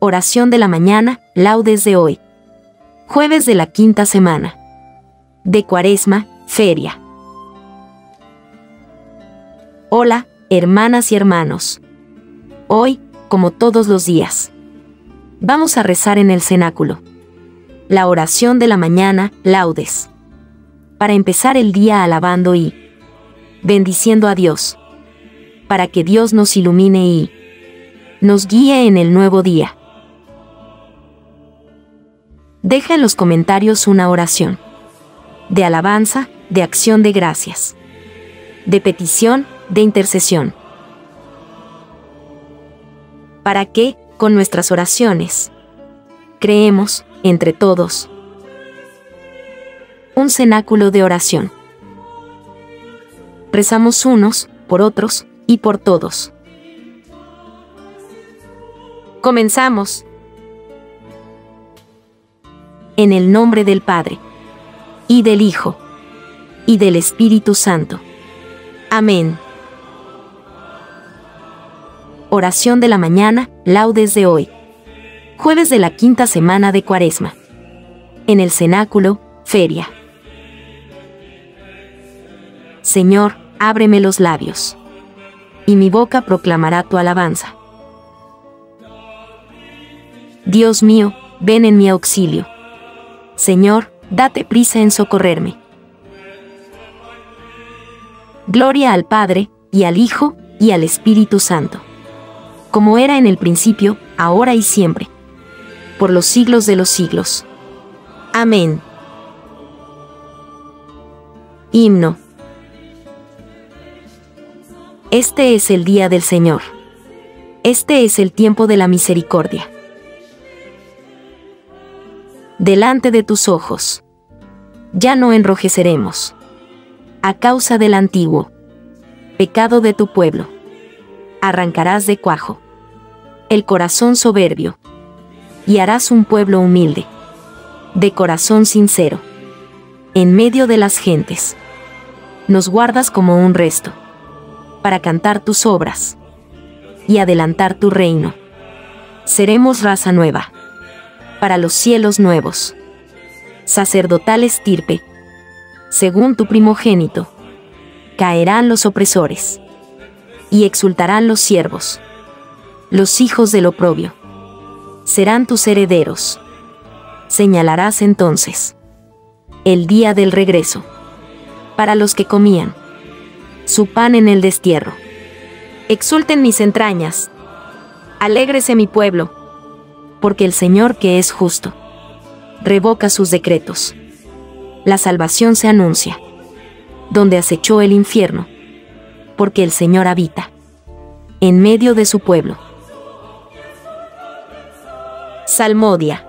Oración de la mañana, laudes de hoy. Jueves de la quinta semana. De Cuaresma, feria. Hola, hermanas y hermanos. Hoy, como todos los días, vamos a rezar en el cenáculo. La oración de la mañana, laudes. Para empezar el día alabando y bendiciendo a Dios. Para que Dios nos ilumine y nos guíe en el nuevo día. Deja en los comentarios una oración. De alabanza, de acción de gracias. De petición, de intercesión. Para que, con nuestras oraciones, creemos, entre todos, un cenáculo de oración. Rezamos unos, por otros, y por todos. Comenzamos. En el nombre del Padre, y del Hijo, y del Espíritu Santo. Amén. Oración de la mañana, laudes de hoy. Jueves de la quinta semana de Cuaresma. En el cenáculo, feria. Señor, ábreme los labios. Y mi boca proclamará tu alabanza. Dios mío, ven en mi auxilio. Señor, date prisa en socorrerme. Gloria al Padre, y al Hijo, y al Espíritu Santo. Como era en el principio, ahora y siempre. Por los siglos de los siglos. Amén. Himno. Este es el día del Señor. Este es el tiempo de la misericordia. Delante de tus ojos. Ya no enrojeceremos. A causa del antiguo pecado de tu pueblo. Arrancarás de cuajo el corazón soberbio y harás un pueblo humilde, de corazón sincero, en medio de las gentes. Nos guardas como un resto para cantar tus obras y adelantar tu reino. Seremos raza nueva, para los cielos nuevos, sacerdotal estirpe, según tu primogénito. Caerán los opresores, y exultarán los siervos, los hijos del oprobio. Serán tus herederos. Señalarás entonces el día del regreso, para los que comían su pan en el destierro. Exulten mis entrañas, alégrese mi pueblo, porque el Señor que es justo, revoca sus decretos. La salvación se anuncia, donde acechó el infierno, porque el Señor habita en medio de su pueblo. Salmodia.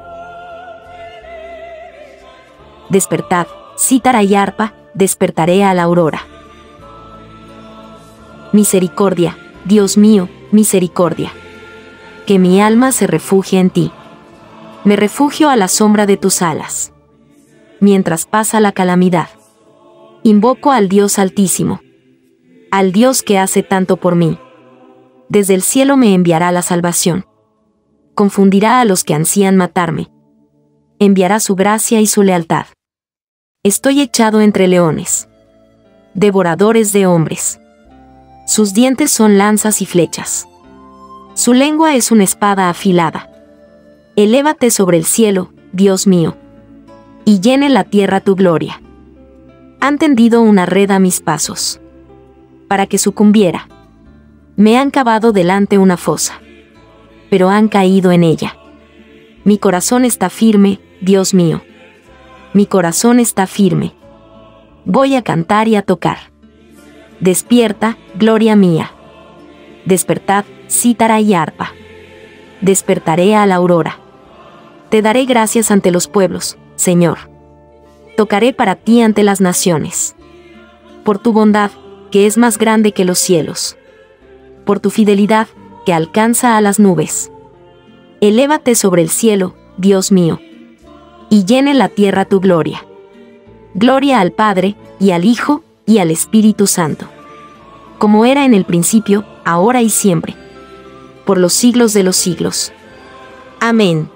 Despertad, cítara y arpa, despertaré a la aurora. Misericordia, Dios mío, misericordia. Que mi alma se refugie en ti. Me refugio a la sombra de tus alas. Mientras pasa la calamidad. Invoco al Dios Altísimo. Al Dios que hace tanto por mí. Desde el cielo me enviará la salvación. Confundirá a los que ansían matarme. Enviará su gracia y su lealtad. Estoy echado entre leones. Devoradores de hombres sus dientes son lanzas y flechas. Su lengua es una espada afilada. Elévate sobre el cielo, Dios mío, y llene la tierra tu gloria. Han tendido una red a mis pasos, para que sucumbiera. Me han cavado delante una fosa, pero han caído en ella. Mi corazón está firme, Dios mío. Mi corazón está firme. Voy a cantar y a tocar. Despierta, gloria mía. Despertad, cítara y arpa. Despertaré a la aurora. Te daré gracias ante los pueblos, Señor. Tocaré para ti ante las naciones. Por tu bondad, que es más grande que los cielos. Por tu fidelidad, que alcanza a las nubes. Elévate sobre el cielo, Dios mío. Y llene la tierra tu gloria. Gloria al Padre, y al Hijo, y al Espíritu Santo. Como era en el principio, ahora y siempre. Por los siglos de los siglos. Amén.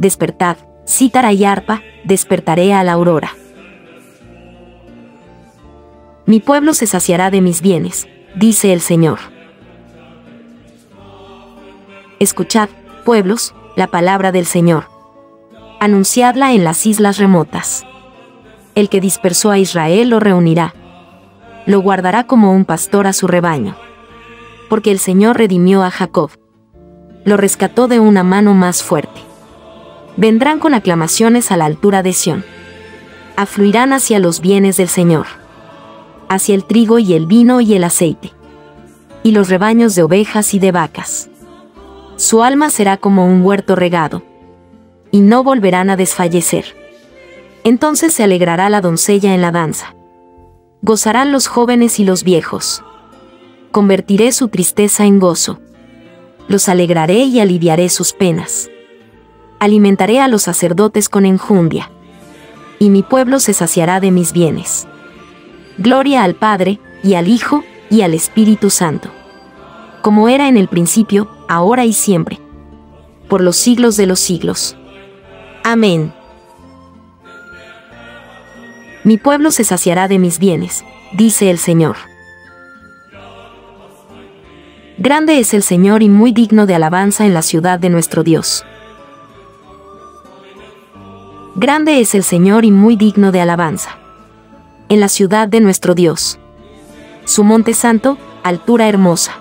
Despertad, cítara y arpa, despertaré a la aurora. Mi pueblo se saciará de mis bienes, dice el Señor. Escuchad, pueblos, la palabra del Señor. Anunciadla en las islas remotas. El que dispersó a Israel lo reunirá. Lo guardará como un pastor a su rebaño. Porque el Señor redimió a Jacob. Lo rescató de una mano más fuerte. Vendrán con aclamaciones a la altura de Sión. Afluirán hacia los bienes del Señor hacia el trigo y el vino y el aceite, y los rebaños de ovejas y de vacas. Su alma será como un huerto regado, y no volverán a desfallecer. Entonces se alegrará la doncella en la danza. Gozarán los jóvenes y los viejos. Convertiré su tristeza en gozo. Los alegraré y aliviaré sus penas. Alimentaré a los sacerdotes con enjundia. Y mi pueblo se saciará de mis bienes. Gloria al Padre, y al Hijo, y al Espíritu Santo. Como era en el principio, ahora y siempre. Por los siglos de los siglos. Amén. Mi pueblo se saciará de mis bienes, dice el Señor. Grande es el Señor y muy digno de alabanza en la ciudad de nuestro Dios. Grande es el Señor y muy digno de alabanza en la ciudad de nuestro Dios. Su monte santo, altura hermosa.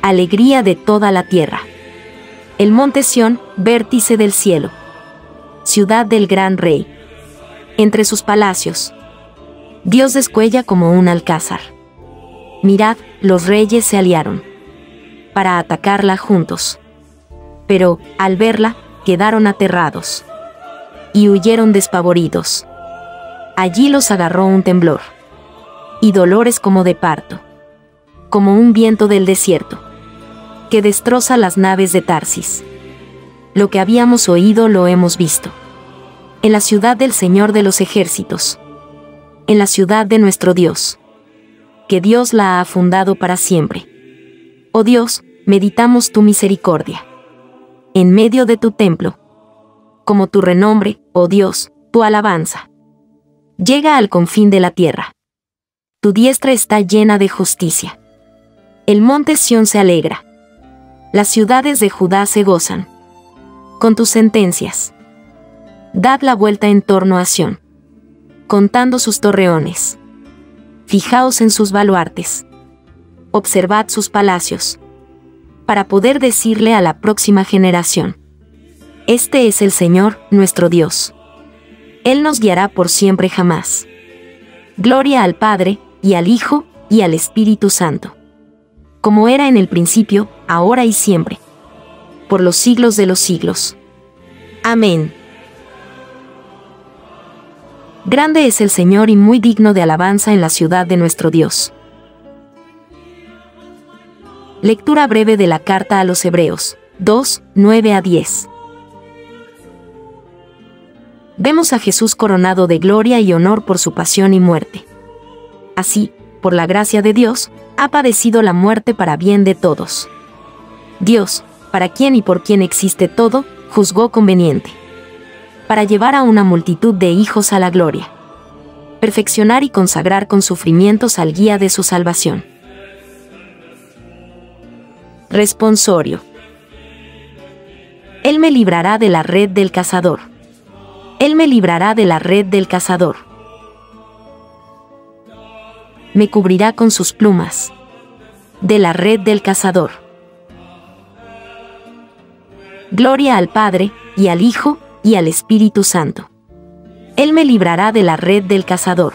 Alegría de toda la tierra. El monte Sión, vértice del cielo. Ciudad del gran rey. Entre sus palacios. Dios descuella como un alcázar. Mirad, los reyes se aliaron. Para atacarla juntos. Pero, al verla, quedaron aterrados. Y huyeron despavoridos Allí los agarró un temblor. Y dolores como de parto. Como un viento del desierto. Que destroza las naves de Tarsis. Lo que habíamos oído lo hemos visto. En la ciudad del Señor de los ejércitos. En la ciudad de nuestro Dios. Que Dios la ha fundado para siempre. Oh Dios, meditamos tu misericordia. En medio de tu templo. Como tu renombre, oh Dios, tu alabanza llega al confín de la tierra. Tu diestra está llena de justicia. El monte Sión se alegra. Las ciudades de Judá se gozan. Con tus sentencias. Dad la vuelta en torno a Sión. Contando sus torreones. Fijaos en sus baluartes. Observad sus palacios. Para poder decirle a la próxima generación. Este es el Señor, nuestro Dios. Él nos guiará por siempre jamás. Gloria al Padre, y al Hijo, y al Espíritu Santo. Como era en el principio, ahora y siempre. Por los siglos de los siglos. Amén. Grande es el Señor y muy digno de alabanza en la ciudad de nuestro Dios. Lectura breve de la carta a los Hebreos, 2, 9 a 10 vemos a Jesús coronado de gloria y honor por su pasión y muerte. Así, por la gracia de Dios, ha padecido la muerte para bien de todos. Dios, para quien y por quien existe todo, juzgó conveniente. Para llevar a una multitud de hijos a la gloria. Perfeccionar y consagrar con sufrimientos al guía de su salvación. Responsorio. Él me librará de la red del cazador. Él me librará de la red del cazador. Me cubrirá con sus plumas. De la red del cazador. Gloria al Padre, y al Hijo, y al Espíritu Santo. Él me librará de la red del cazador.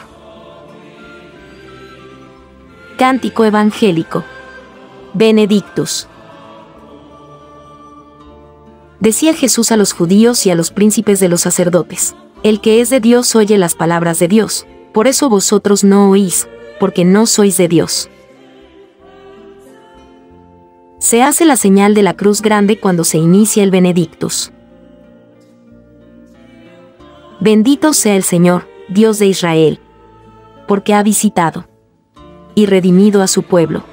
Cántico Evangélico. Benedictus. Decía Jesús a los judíos y a los príncipes de los sacerdotes, El que es de Dios oye las palabras de Dios, por eso vosotros no oís, porque no sois de Dios. Se hace la señal de la cruz grande cuando se inicia el Benedictus. Bendito sea el Señor, Dios de Israel, porque ha visitado y redimido a su pueblo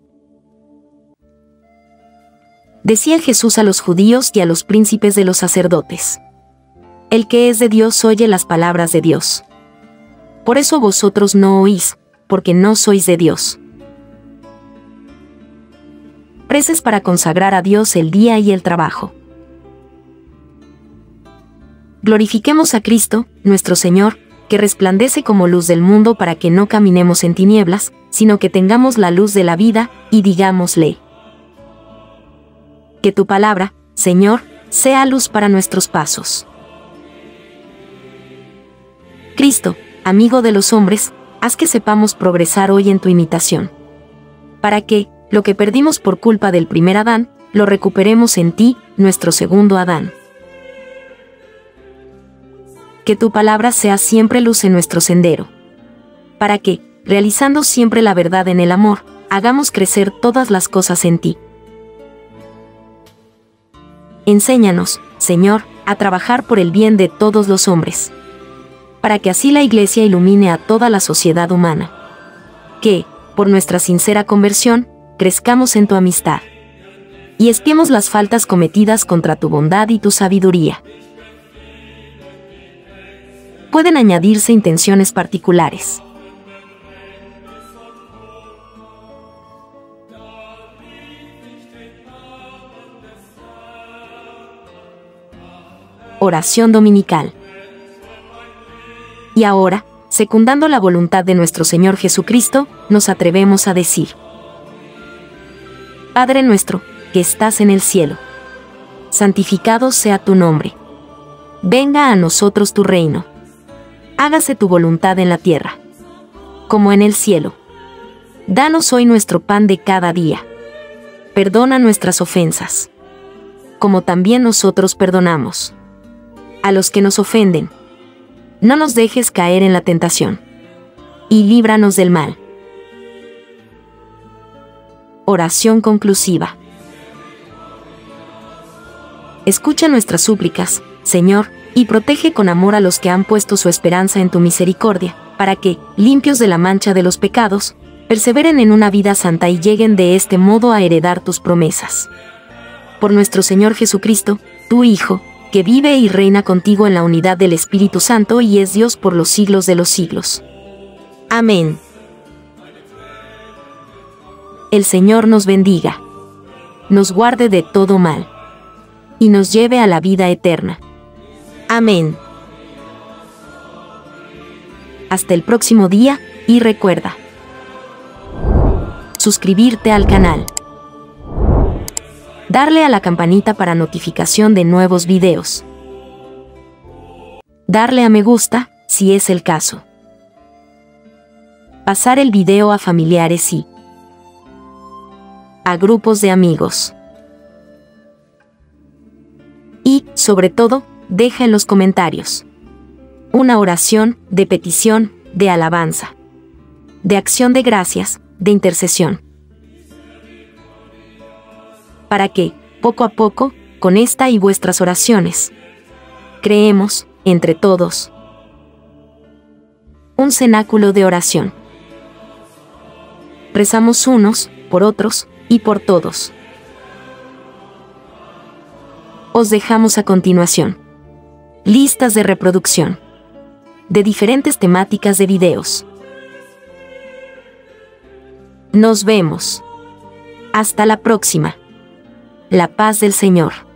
Decía Jesús a los judíos y a los príncipes de los sacerdotes. El que es de Dios oye las palabras de Dios. Por eso vosotros no oís, porque no sois de Dios. Preces para consagrar a Dios el día y el trabajo. Glorifiquemos a Cristo, nuestro Señor, que resplandece como luz del mundo para que no caminemos en tinieblas, sino que tengamos la luz de la vida, y digámosle que tu palabra, Señor, sea luz para nuestros pasos. Cristo, amigo de los hombres, haz que sepamos progresar hoy en tu imitación. Para que, lo que perdimos por culpa del primer Adán, lo recuperemos en ti, nuestro segundo Adán. Que tu palabra sea siempre luz en nuestro sendero. Para que, realizando siempre la verdad en el amor, hagamos crecer todas las cosas en ti. Enséñanos, Señor, a trabajar por el bien de todos los hombres. Para que así la Iglesia ilumine a toda la sociedad humana. Que, por nuestra sincera conversión, crezcamos en tu amistad. Y espiemos las faltas cometidas contra tu bondad y tu sabiduría. Pueden añadirse intenciones particulares. Oración Dominical. Y ahora, secundando la voluntad de nuestro Señor Jesucristo, nos atrevemos a decir, Padre nuestro, que estás en el cielo, santificado sea tu nombre. Venga a nosotros tu reino. Hágase tu voluntad en la tierra, como en el cielo. Danos hoy nuestro pan de cada día. Perdona nuestras ofensas, como también nosotros perdonamos a los que nos ofenden. No nos dejes caer en la tentación. Y líbranos del mal. Oración conclusiva. Escucha nuestras súplicas, Señor, y protege con amor a los que han puesto su esperanza en tu misericordia, para que, limpios de la mancha de los pecados, perseveren en una vida santa y lleguen de este modo a heredar tus promesas. Por nuestro Señor Jesucristo, tu Hijo, que vive y reina contigo en la unidad del Espíritu Santo y es Dios por los siglos de los siglos. Amén. El Señor nos bendiga, nos guarde de todo mal, y nos lleve a la vida eterna. Amén. Hasta el próximo día, y recuerda, suscribirte al canal darle a la campanita para notificación de nuevos videos. Darle a me gusta, si es el caso. Pasar el video a familiares y a grupos de amigos. Y, sobre todo, deja en los comentarios una oración de petición, de alabanza, de acción de gracias, de intercesión para que, Poco a poco, con esta y vuestras oraciones. Creemos, entre todos, un cenáculo de oración. Rezamos unos, por otros, y por todos. Os dejamos a continuación. Listas de reproducción. De diferentes temáticas de videos. Nos vemos. Hasta la próxima. La paz del Señor.